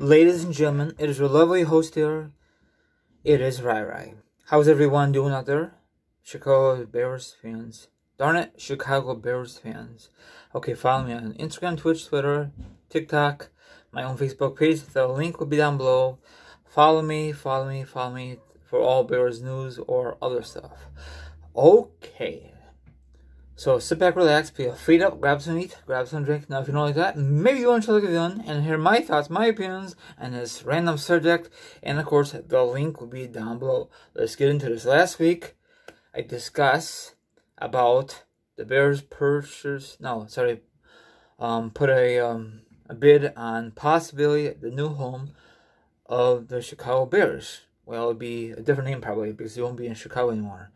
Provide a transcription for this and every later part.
Ladies and gentlemen, it is your lovely host here. It is RyRy. How's everyone doing out there? Chicago Bears fans. Darn it, Chicago Bears fans. Okay, follow me on Instagram, Twitch, Twitter, TikTok, my own Facebook page. The link will be down below. Follow me, follow me, follow me for all Bears news or other stuff. Okay. So sit back, relax, feel feet up, grab some eat, grab some drink. Now, if you don't like that, maybe you want to look at it and hear my thoughts, my opinions, on this random subject. And of course, the link will be down below. Let's get into this. Last week, I discussed about the Bears purchase. No, sorry, um, put a um, a bid on possibly the new home of the Chicago Bears. Well, it'll be a different name probably because it won't be in Chicago anymore.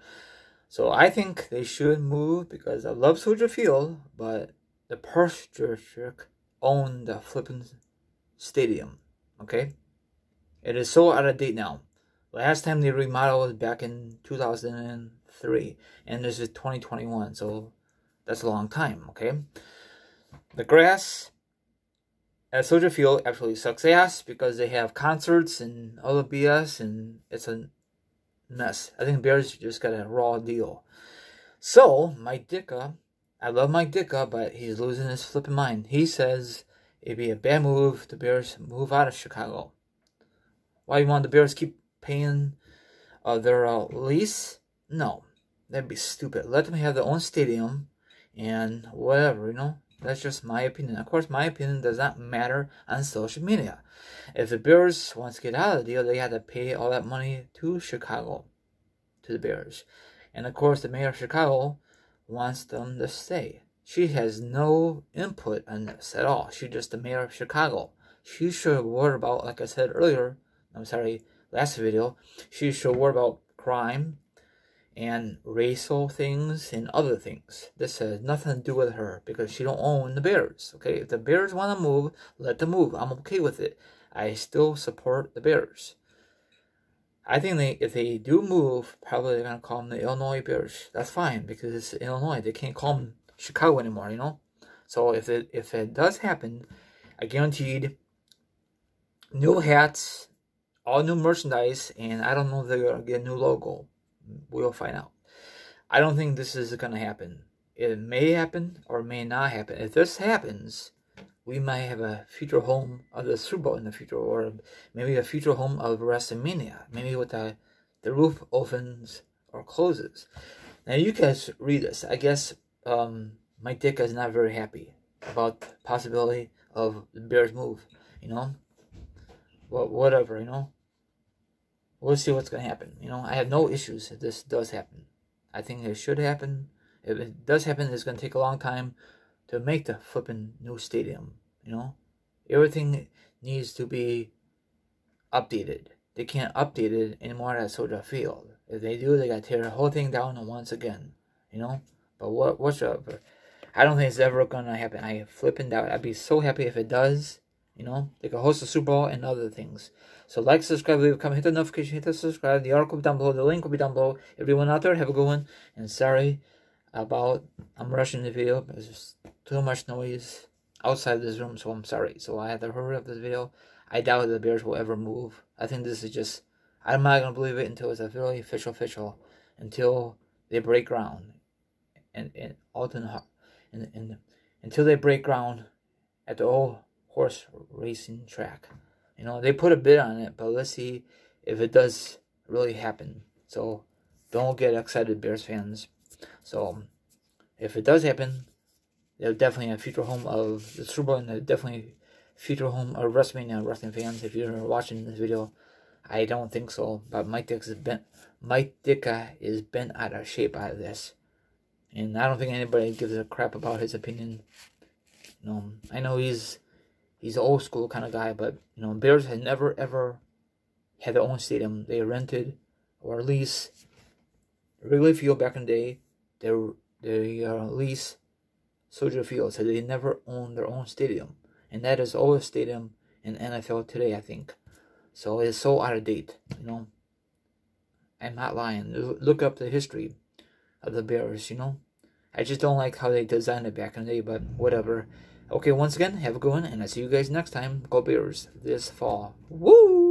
So I think they should move because I love Soldier Field, but the Park District own the flipping stadium. Okay, it is so out of date now. Last time they remodeled was back in 2003, and this is 2021, so that's a long time. Okay, the grass at Soldier Field absolutely sucks ass because they have concerts and the BS, and it's a mess. I think Bears just got a raw deal. So, Mike Ditka, I love Mike Ditka, but he's losing his flipping mind. He says it'd be a bad move the Bears move out of Chicago. Why you want the Bears keep paying uh, their uh, lease? No, that'd be stupid. Let them have their own stadium and whatever, you know. That's just my opinion. Of course, my opinion does not matter on social media. If the Bears wants to get out of the deal, they have to pay all that money to Chicago, to the Bears. And of course, the mayor of Chicago wants them to stay. She has no input on this at all. She's just the mayor of Chicago. She should worry about, like I said earlier, I'm sorry, last video, she should worry about crime, and racial things and other things. This has nothing to do with her because she don't own the Bears. Okay, if the Bears want to move, let them move. I'm okay with it. I still support the Bears. I think they, if they do move, probably they're gonna call them the Illinois Bears. That's fine because it's Illinois. They can't call them Chicago anymore. You know. So if it if it does happen, I guaranteed new hats, all new merchandise, and I don't know if they're gonna get a new logo we'll find out. I don't think this is going to happen. It may happen or may not happen. If this happens, we might have a future home of the Super Bowl in the future, or maybe a future home of WrestleMania. Maybe with the the roof opens or closes. Now you guys read this. I guess um, Dick is not very happy about the possibility of the Bears move. You know, well, whatever. You know, we'll see what's going to happen. You know, I have no issues if this does happen. I think it should happen. If it does happen, it's going to take a long time to make the flipping new stadium. You know, everything needs to be updated. They can't update it anymore at Soldier Field. If they do, they got to tear the whole thing down once again. You know, but what whatsoever. I don't think it's ever gonna happen. I flipping doubt. I'd be so happy if it does. You know, they can host a Super Bowl and other things. So like, subscribe, leave a comment, hit the notification, hit the subscribe. The article will be down below. The link will be down below. Everyone out there, have a good one. And sorry about I'm rushing the video. There's just too much noise outside this room, so I'm sorry. So I had to hurry up this video. I doubt the Bears will ever move. I think this is just I'm not gonna believe it until it's a really official official until they break ground and and and, and until they break ground at the old horse racing track. You know, they put a bid on it, but let's see if it does really happen. So don't get excited, Bears fans. So if it does happen, they're definitely a future home of the Super Bowl, and they're definitely future home of WrestleMania wrestling fans. If you're watching this video, I don't think so. But Mike Dick is bent. Mike Ditka is bent out of shape out of this, and I don't think anybody gives a crap about his opinion. Know, I know he's he's an old school kind of guy, but you know, Bears had never ever had their own stadium. They rented or lease Wrigley Field back in the day. They they uh, lease Soldier Field, so they never owned their own stadium, and that is oldest stadium in NFL today, I think. So it's so out of date, you know. I'm not lying. Look up the history of the Bears, you know. I just don't like how they designed it back in the day, but whatever. Okay, once again, have a good one, and I'll see you guys next time. Go Bears this fall. Woo!